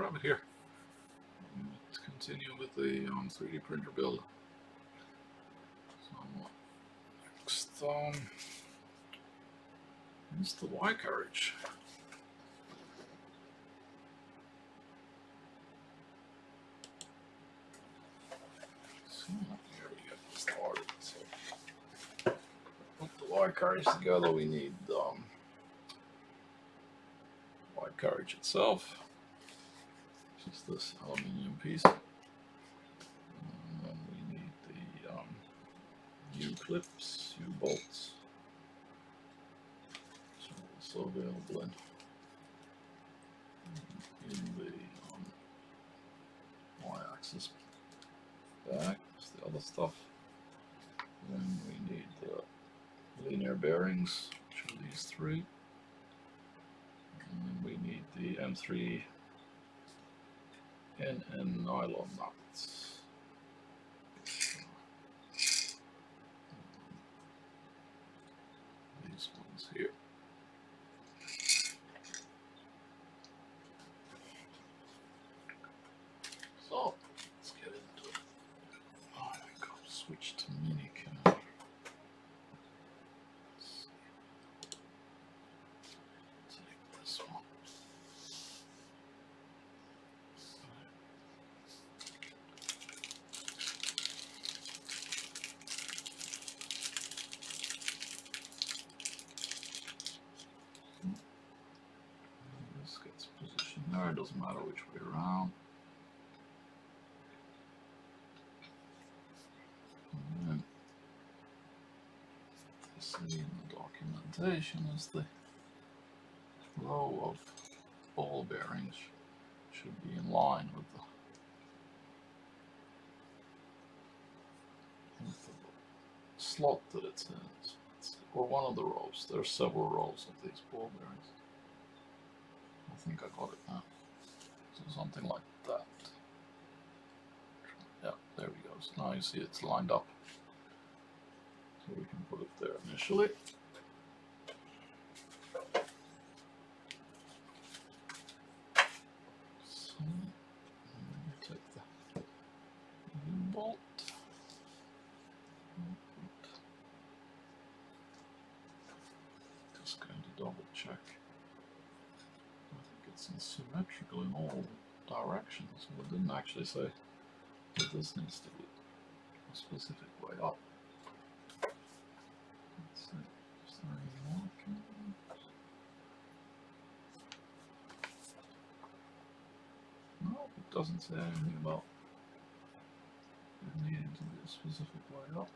Hi, here. Let's continue with the um, 3D printer build. So, next um, is the Y carriage. Here we get started. So, put the Y carriage together, we need um, Y carriage itself. Just this aluminium piece. And then we need the um, U clips, U bolts. So also available in, in the um, y-axis back. That's the other stuff. Then we need the linear bearings, which are these three. And then we need the M3 NN nylon nuts. These ones here. So, let's get into it. Oh, I go switch to minicam. Let's see. Take this one. This gets it doesn't matter which way around. See in the documentation is the row of ball bearings should be in line with the with the slot that it's in. It's, or one of the rows. There are several rows of these ball bearings. I think I got it now. So something like that. Yeah, there we go. So now you see it's lined up. So we can put it there initially. So, and then you take the bolt. Just going to double check. I think it's in symmetrical in all directions. Well, that this needs to be a specific way up. No, it doesn't say anything about needing to be a specific way up.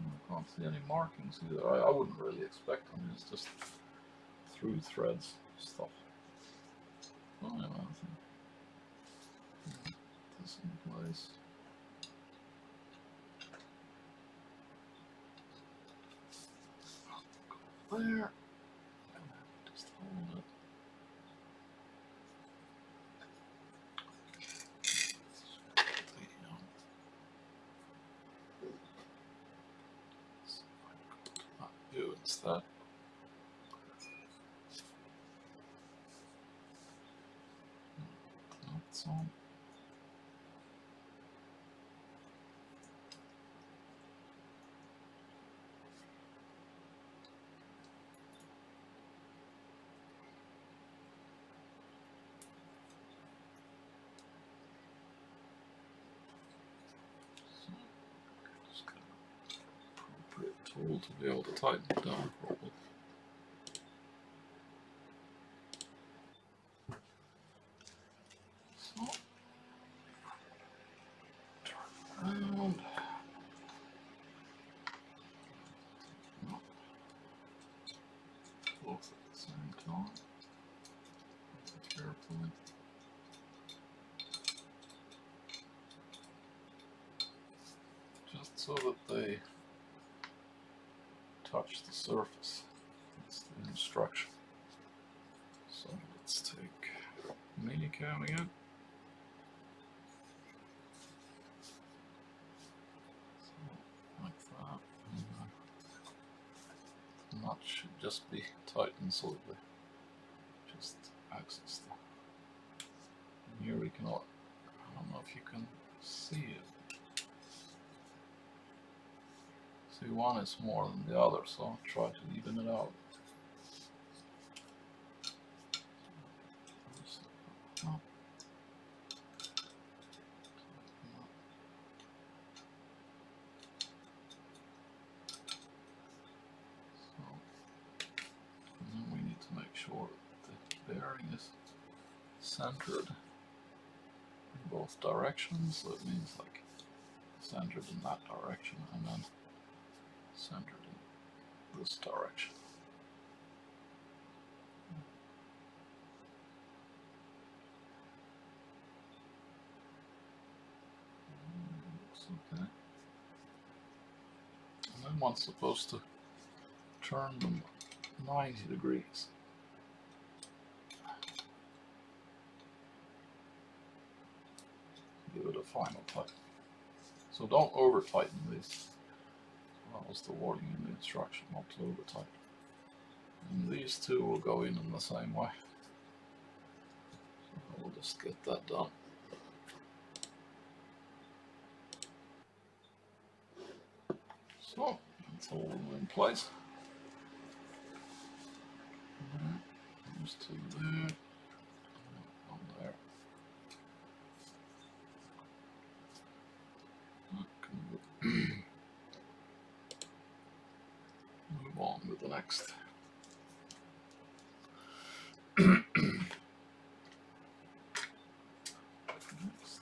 I can't see any markings either. I, I wouldn't really expect them. It's just through threads stuff. I think. Place. Go There. Just hold it. The, um, see if I can go to that view instead. That's on. So, just get an tool to be able to tighten it down properly. quite insolently. Just access them. And here we can. I don't know if you can see it. See, one is more than the other, so I'll try to even it out. Both directions. So it means like centered in that direction and then centered in this direction. Okay. And then one's supposed to turn them 90 degrees. Give it a final tighten. So don't over tighten these. That was the warning in the instruction, not to over tighten. And these two will go in in the same way. So we'll just get that done. So, it's all in place. Those two there, on there. That can go- Move on with the next.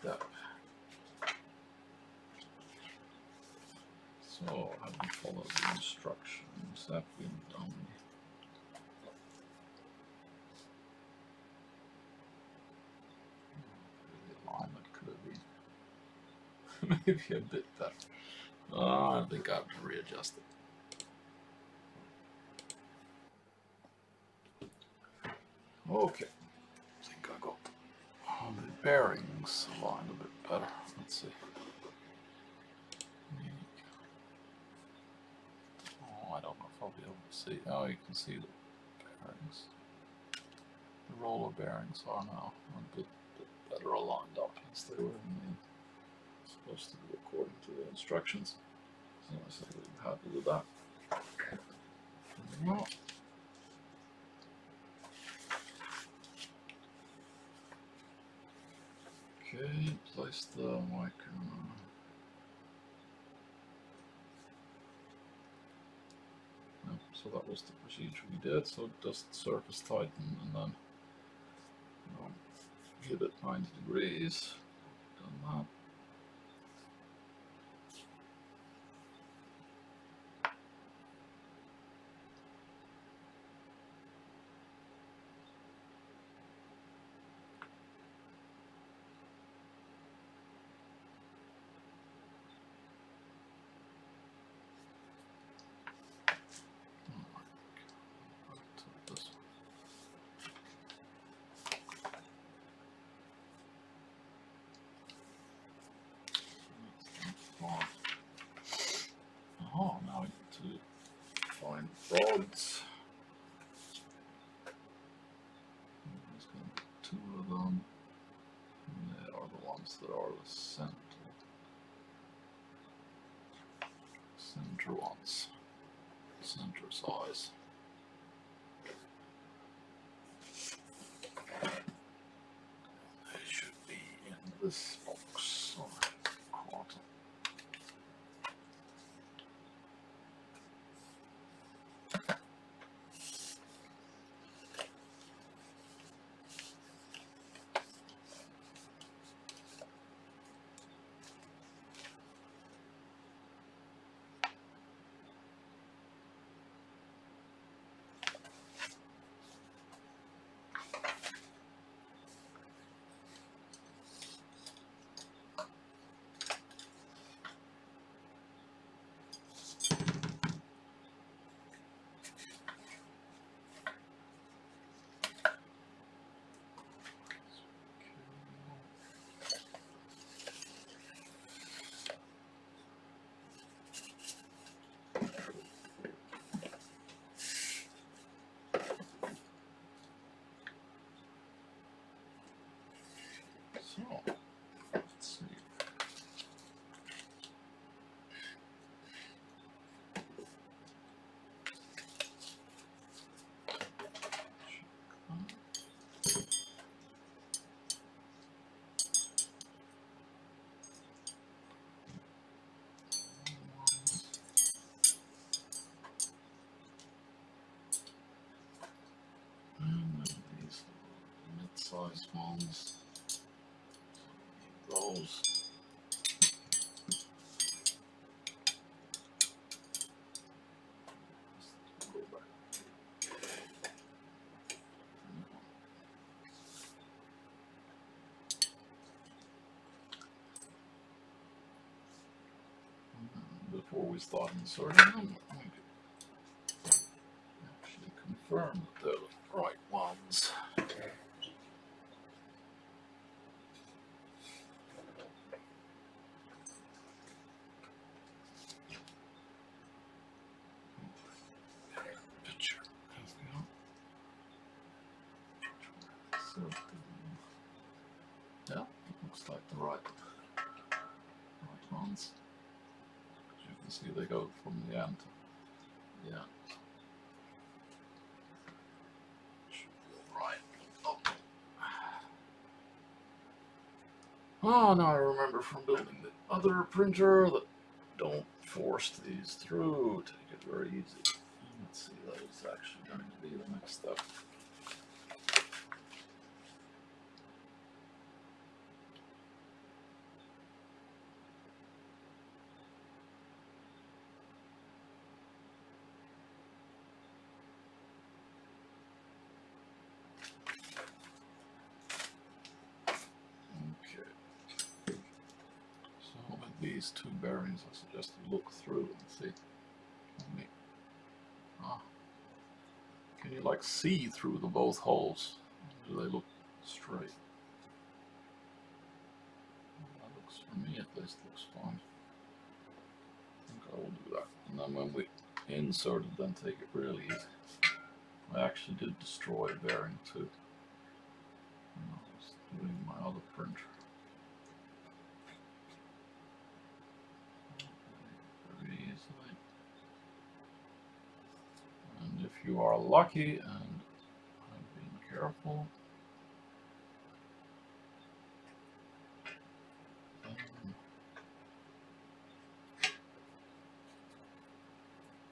Next step. So I will follow the instructions that we've done. The alignment could have been maybe a bit better. Uh, I think I have to readjust it. Okay, I think I got the bearings aligned a bit better. Let's see. Oh, I don't know if I'll be able to see. Oh, you can see the bearings. The roller bearings are now a bit, bit better aligned up as they were in the, supposed to be according to the instructions. So I'm happy with that. The mic on. Yep, so that was the procedure we did. So just surface tighten and then give it 90 degrees. Done that. Alright, to this one. Oh, now we need to find rods. Two of them. Are the ones that are the. Center ones. Center size. They should be in this box. or carton. So, let's Before we start inserting them, I think actually confirm that they're the right ones. Picture. So, yeah, looks like the right, right ones. As you can see, they go from the end. Yeah. Right. Oh. Oh, now I remember from building the other printer that don't force these through. Take it very easy. Let's see, that is actually going to be the next step. Okay. So with these I suggest you look through and see. Let me- Ah. Can you like see through the both holes? Do they look straight? That looks, for me at least, looks fine. I think I will do that. And then when we insert it, then take it really easy. I actually did destroy a bearing too. I was doing my other printer. Very easily. And if you are lucky and i've been careful,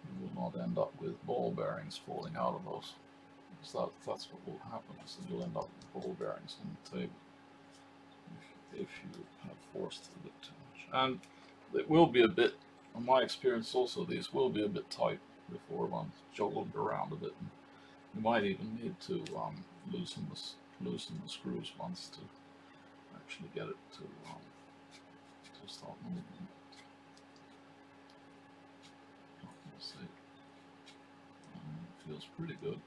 you will not end up with ball bearings falling out of those. Because that, that's what will happen, is that you'll end up with ball bearings on the table if, if you have forced a bit too much. And it will be a bit, in my experience also, these will be a bit tight before one's joggled around a bit. You might even need to um, loosen the loosen the screws once to actually get it to um, to start moving. We'll see. Um, feels pretty good.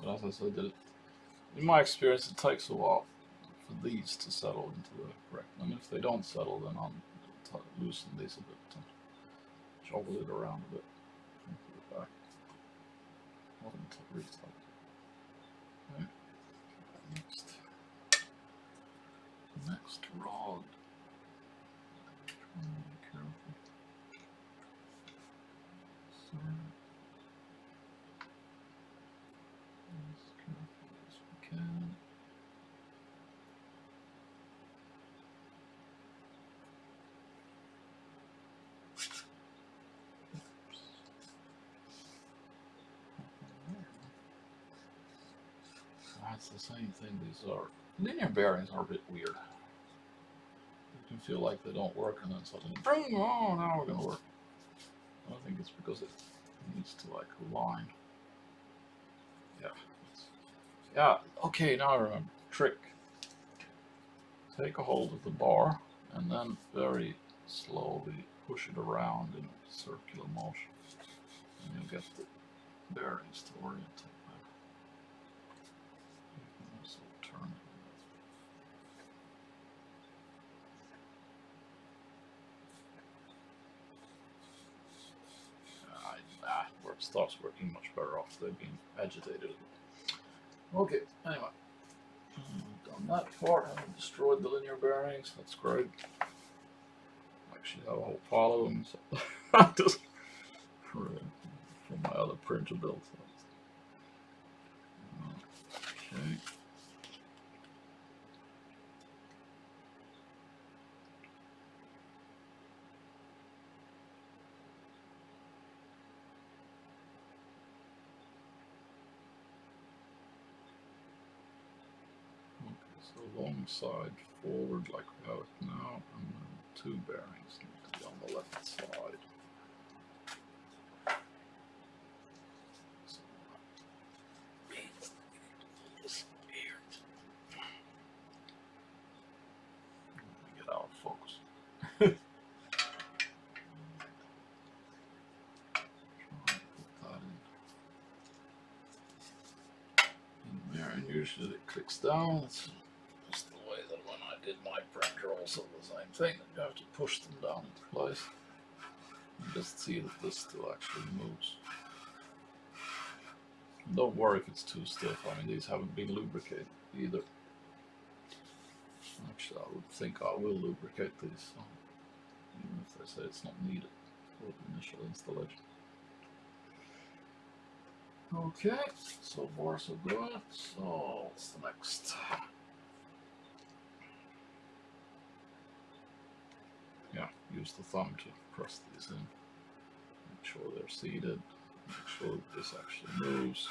But as I said, in my experience, it takes a while for these to settle into the correct. And if they don't settle, then I'll loosen these a bit and joggle it around a bit back. Not until really tight. Okay. Next. Next rod. Try and be careful. Sorry. As careful as we can. That's the same thing. These are linear bearings are a bit weird. You can feel like they don't work, and then suddenly, boom! Oh, now we're gonna work. I think it's because it needs to like align. Yeah. Yeah. Okay. Now I remember. Trick. Take a hold of the bar, and then very slowly push it around in a circular motion, and you'll get the bearings to orientate better. You can also turn it. I, ah, where it starts working much better after they've been agitated. Okay, anyway. Done that part, haven't destroyed the linear bearings, that's great. Actually have a whole pile of them, so for, uh, for my other printer build. so that's- Okay. alongside forward like we have it now, and then two bearings need to be on the left side. Get out of focus. There, and usually it clicks down. It's just the way that when I did my printer, also the same thing. You have to push them down into place. And just see that this still actually moves. Don't worry if it's too stiff. I mean, these haven't been lubricated either. Actually, I would think I will lubricate these, so even if they say it's not needed for the initial installation. Okay, so far so good. So what's the next? Yeah, use the thumb to press these in. Make sure they're seated. Make sure that this actually moves.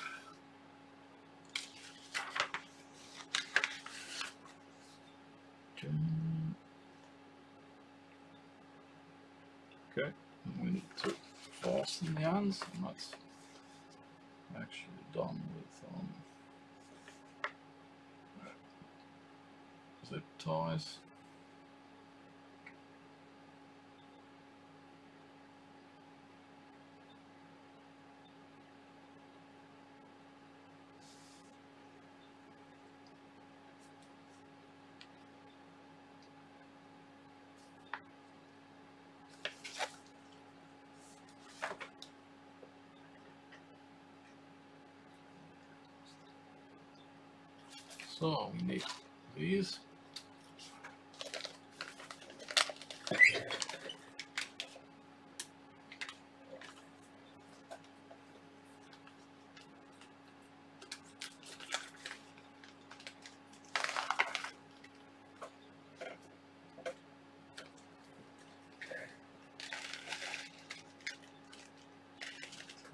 Okay, and we need to fasten the ends, and that's actually done with um, zip ties. So we need these.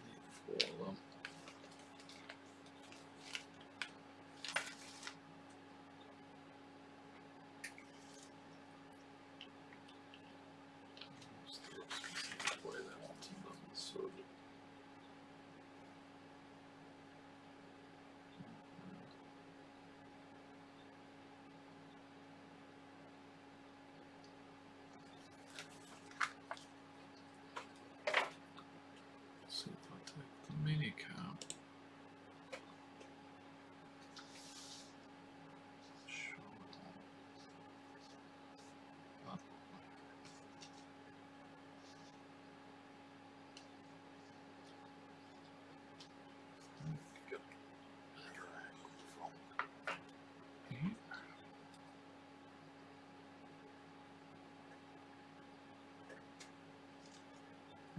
Need four of them. Still specific way they want them done, so that- See if I take the mini cam. Show it all. That Get a better angle from here.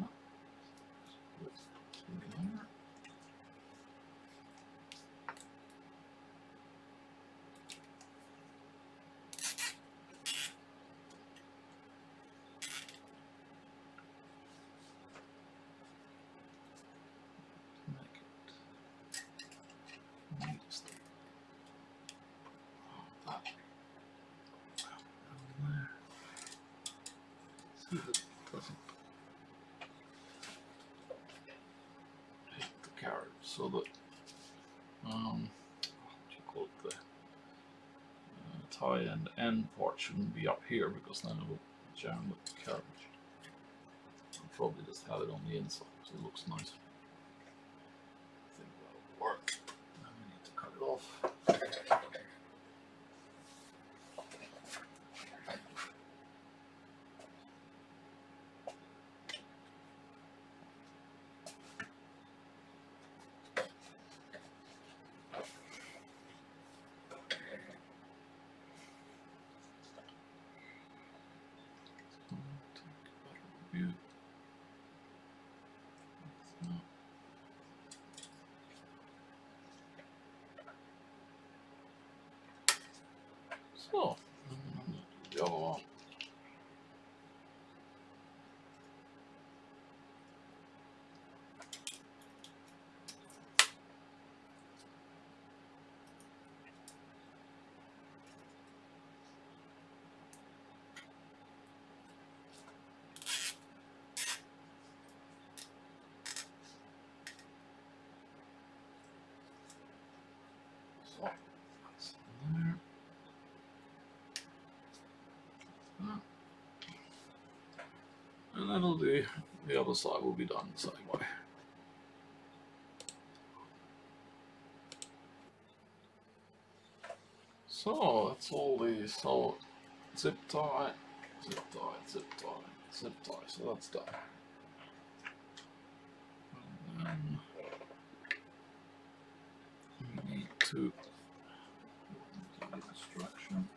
Huh. Let's put it there. Make it neatest. Oh, that. Down there. See if it doesn't hit the carriage so that um what do the uh, tie and end part shouldn't be up here because then it will jam with the carriage. I'll probably just have it on the inside so it looks nice. I think that'll work. Now we need to cut it off. Take a better view. Like that. So, mm, the other one. So that's there. That. It'll be the other side will be done the same way. So that's all the So zip tie, zip tie, zip tie, zip tie. So that's done. And then we need to do the instruction.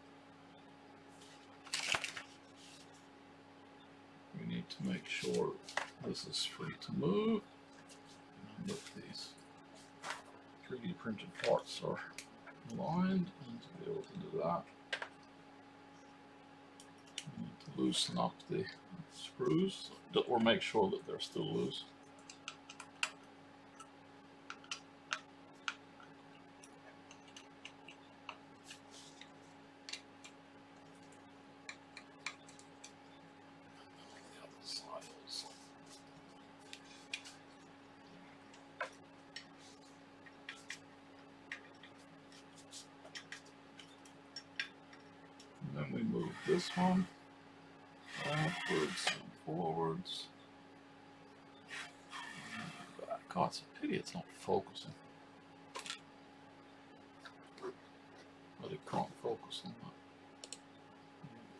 We need to make sure this is free to move. That these 3D printed parts are aligned and to be able to do that loosen up the screws or make sure that they're still loose. The other side also. And then we move this one backwards and forwards. God, oh, it's a pity it's not focusing. But it can't focus on that.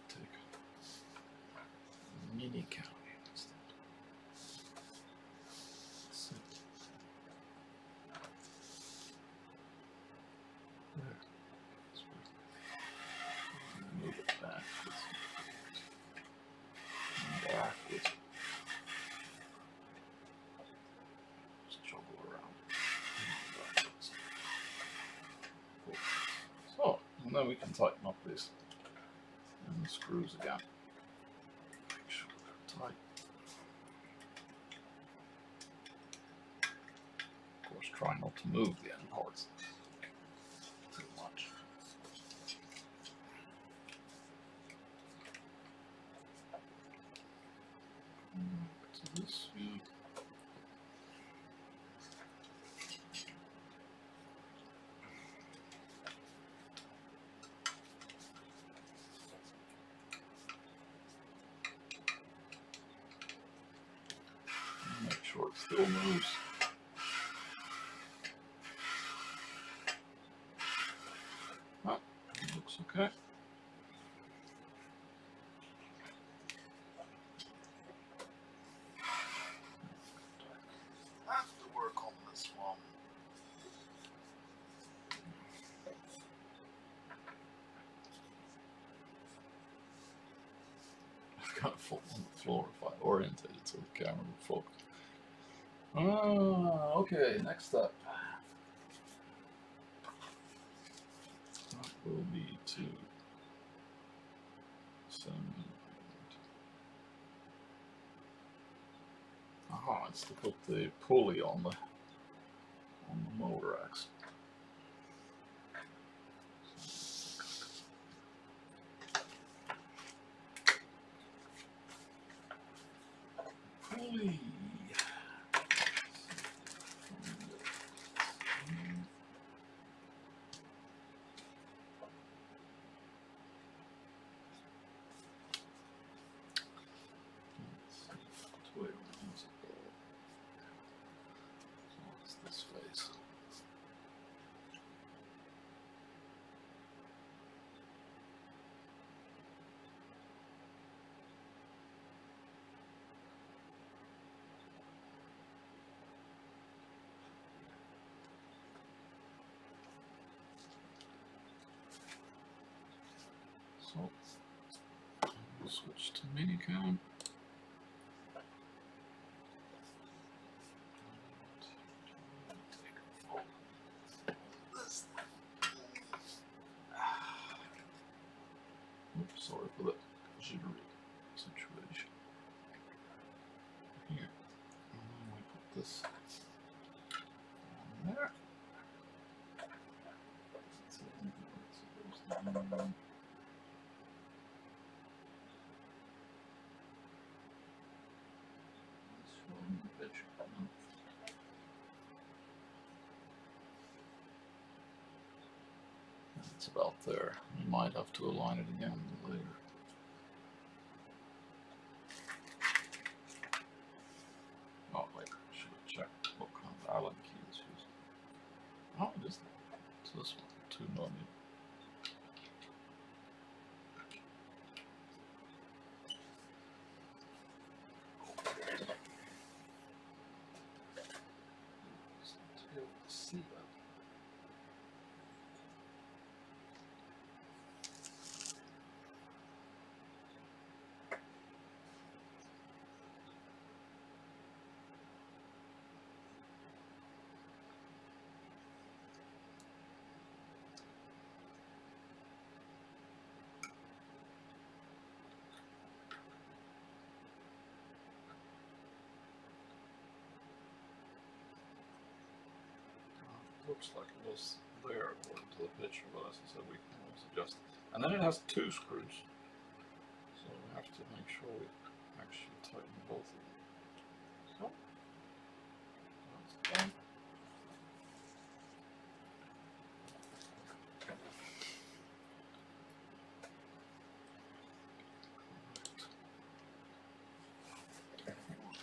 Take a mini camera instead. That's it. There. That's good. Move it backwards. And backwards. Just juggle around. And backwards. Forwards. So, and then we can tighten up these and the screws again. Make sure they're tight. Of course, try not to move too much. This. Make sure it still moves. Ah, looks okay. Have to work on this one. I've got to fall on the floor if I it camera focus. Ah, okay, next up. That will be to send. Aha, it's to put the pulley on the on the motor axle. Pulley. Let's see, which way around does it go? So it's this face. So we'll switch to mini minicam. Oops, sorry for that jittery situation. Here. And then we put this on there. So, so there's the one. Let's show them the picture. No. It's about there. You might have to align it again later. Oh wait, should have checked what kind of Allen key is used. Oh, it is. It's this one, two millimeter. To be able to see that. Uh, looks like it was there according to the picture, but as I said, we can always adjust. And then it has two screws, so we have to make sure we actually tighten both of them. So, that's done.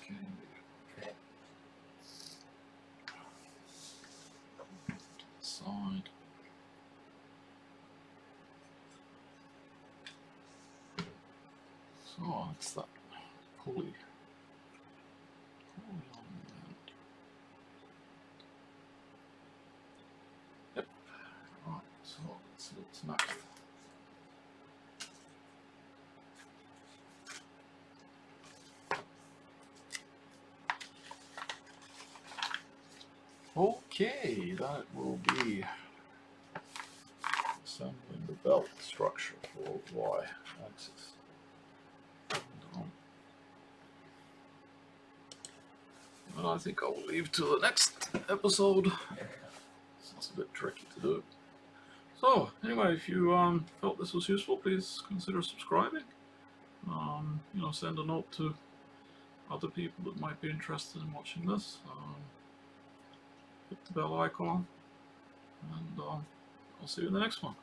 Okay. Side. So it's that pulley. Yep. So let's. Okay, that will be assembling the belt structure for Y axis. And, um, and I think I'll leave to the next episode. It's a bit tricky to do. So, anyway, if you um, felt this was useful, please consider subscribing. Um, you know, send a note to other people that might be interested in watching this. Um, hit the bell icon, and um, I'll see you in the next one.